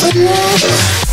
But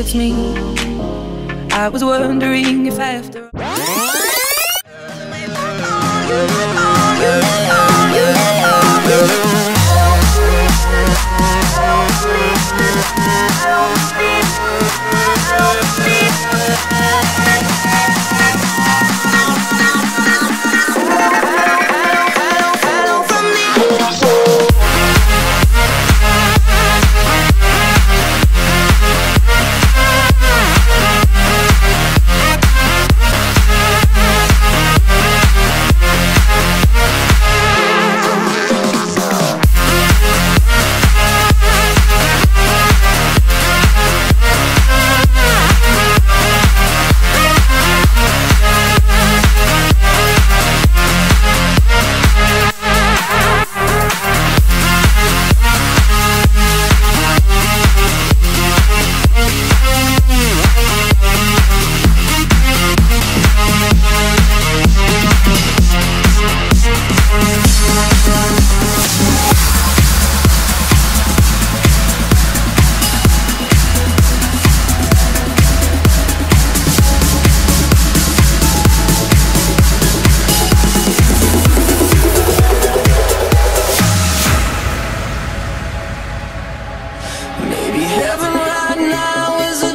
it's me. I was wondering if after.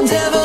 devil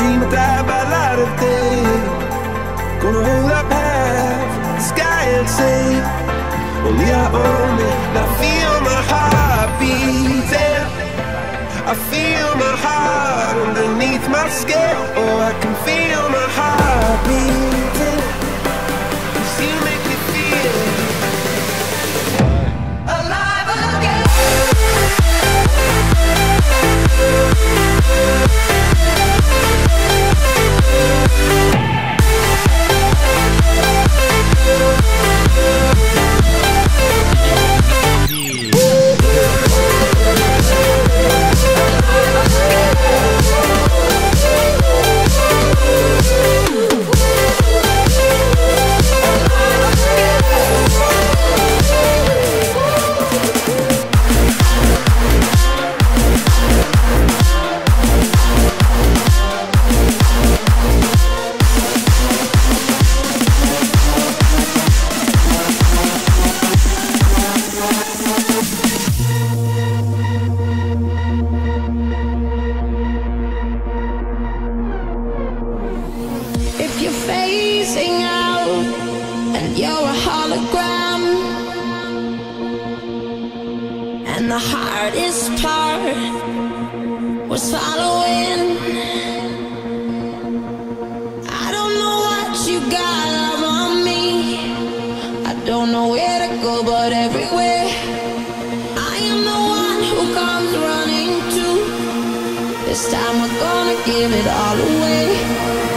dream of that by light of day Gonna hold up half the sky and say Only I own it. I feel my heart beating. I feel my heart underneath my skin. Oh, I can feel hardest part was following. I don't know what you got on me. I don't know where to go, but everywhere. I am the one who comes running to. This time we're gonna give it all away.